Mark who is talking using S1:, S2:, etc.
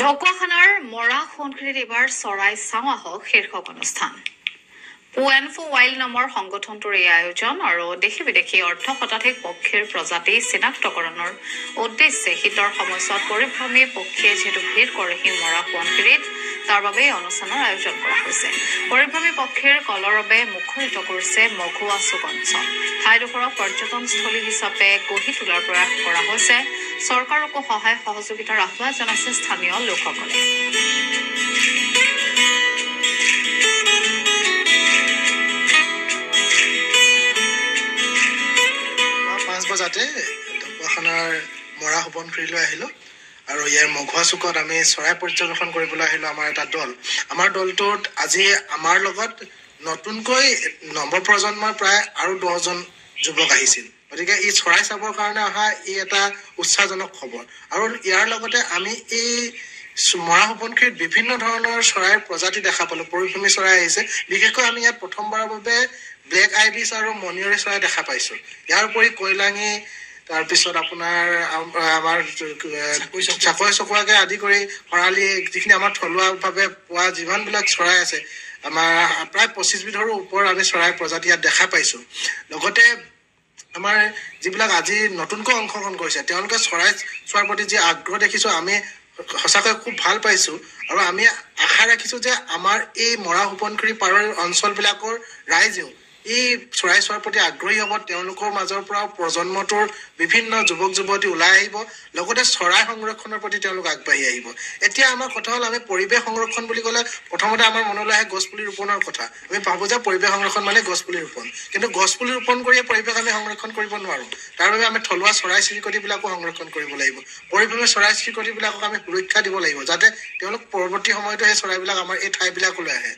S1: ঢকুৱাখানাৰ মৰা সোণখিৰিত এইবাৰ চৰাই চাওঁ আহক শীৰ্ষক অনুষ্ঠান। এন ফু ৱাইল্ড নামৰ সংগঠনটোৰ এই আয়োজন আৰু দেশী বিদেশী অৰ্ধ শতাধিক পক্ষীৰ প্ৰজাতি চিনাক্তকৰণৰ উদ্দেশ্যে শীতৰ সময়ছোৱাত পৰিভ্ৰমী পক্ষীয়ে যিহেতু ভিৰ কৰেহি মৰা সোণখিৰিত তাৰ বাবে এই অনুষ্ঠানৰ আয়োজন কৰা হৈছে। পৰিভ্ৰমী পক্ষীৰ কলৰৱে মুখৰিত কৰিছে মঘুৱা চুক অঞ্চল ঠাইডোখৰক পৰ্যটনস্থলী হিচাপে গঢ়ি তোলাৰ প্ৰয়াস কৰা হৈছে। চৰকাৰকো সহায় সহযোগিতাৰ আহ্বান জনাইছে স্থানীয় লোকসকলে।
S2: বজাতে ঢকুৱাখানাৰ মৰা সোৱণশিৰিলৈ আহিলোঁ আৰু ইয়াৰ মঘুৱা চুকত আমি চৰাই পৰ্যবেক্ষণ কৰিবলৈ আহিলোঁ আমাৰ এটা দল। আমাৰ দলটোত আজি আমাৰ লগত নতুনকৈ নৱপ্ৰজন্মৰ প্ৰায় আৰু দহজন যুৱক আহিছিল। গতিকে ই চৰাই চাবৰ কাৰণে অহা ই এটা উৎসাহজনক খবৰ। আৰু ইয়াৰ লগতে আমি এই মৰা সোৱণশিৰিত বিভিন্ন ধৰণৰ চৰাইৰ প্ৰজাতি দেখা পালোঁ। পৰিভ্ৰমী চৰাই আহিছে। বিশেষকৈ আমি ইয়াত প্ৰথমবাৰৰ বাবে ব্লেক আইবিছ আৰু মণিয়ৰী চৰাই দেখা পাইছোঁ। ইয়াৰ উপৰি কৈলাঙি তাৰপিছত আপোনাৰ আম- আমাৰ চাকৰি চকুৱাকে আদি কৰি শৰালি যিখিনি আমাৰ থলুৱাভাৱে পোৱা যিমানবিলাক চৰাই আছে আমাৰ প্ৰায় পঁচিছবিধৰো ওপৰত আমি চৰাই প্ৰজাতি ইয়াত দেখা পাইছোঁ। লগতে আমাৰ যিবিলাক আজি নতুনকৈ অংশগ্ৰহণ কৰিছে তেওঁলোকে চৰাই চোৱাৰ প্ৰতি যি আগ্ৰহ দেখিছোঁ আমি সঁচাকৈ খুব ভাল পাইছোঁ। আৰু আমি আশা ৰাখিছোঁ যে আমাৰ এই মৰা সোৱণশিৰি পাৰৰ অঞ্চলবিলাকৰ ৰাইজেও এই চৰাই চোৱাৰ প্ৰতি আগ্ৰহী হ'ব তেওঁলোকৰ মাজৰ পৰা প্ৰজন্মটোৰ বিভিন্ন যুৱক যুৱতী ওলাই আহিব লগতে চৰাই সংৰক্ষণৰ প্ৰতি তেওঁলোক আগবাঢ়ি আহিব। এতিয়া আমাৰ কথা হ'ল আমি পৰিৱেশ সংৰক্ষণ বুলি ক'লে প্ৰথমতে আমাৰ মনলৈ আহে গছপুলি ৰোপণৰ কথা। আমি ভাবোঁ যে পৰিৱেশ সংৰক্ষণ মানে গছপুলি ৰোপণ। কিন্তু গছপুলি ৰোপণ কৰিয়ে পৰিৱেশ আমি সংৰক্ষণ কৰিব নোৱাৰোঁ। তাৰ বাবে আমি থলুৱা চৰাই চিৰিকটিবিলাকো সংৰক্ষণ কৰিব লাগিব। পৰিভ্ৰমী চৰাই চিৰিকটিবিলাকক আমি সুৰক্ষা দিব লাগিব যাতে তেওঁলোক পৰৱৰ্তী সময়তো সেই চৰাইবিলাক আমাৰ এই ঠাইবিলাকলৈ আহে।